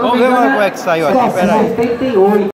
Vamos ver como é que saiu aqui, peraí. 88.